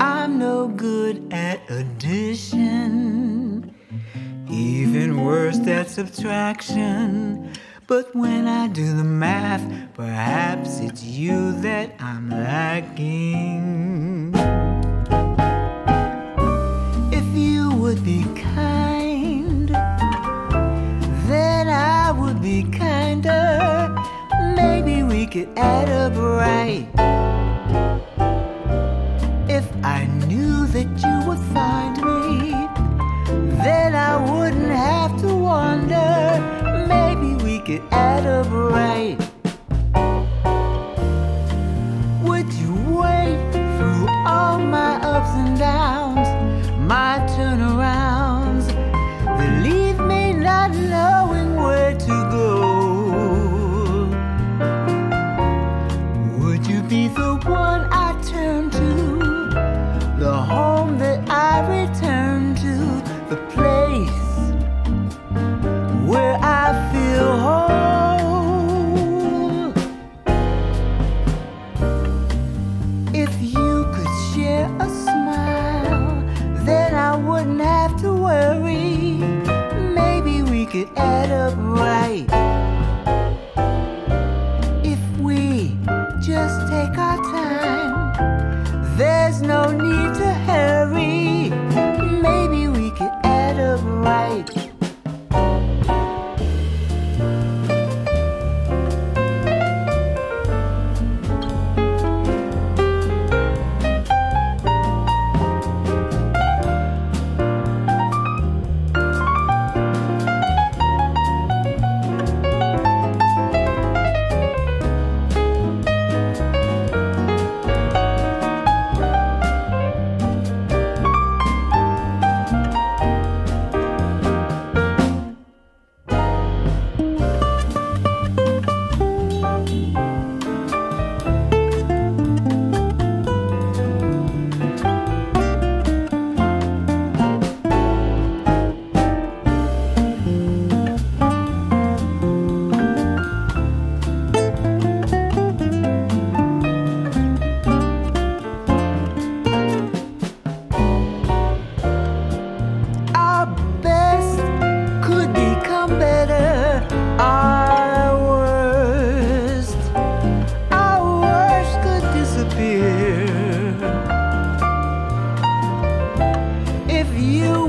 I'm no good at addition. Even worse at subtraction. But when I do the math, perhaps it's you that I'm lacking. If you would be kind, then I would be kinder. Maybe we could add up right. Knew that you would find me, then I wouldn't have to wonder. Maybe we could add up right. Would you wait through all my ups and downs, my turnarounds, that leave me not knowing where to go? Would you be the one I could add up right. If we just take our you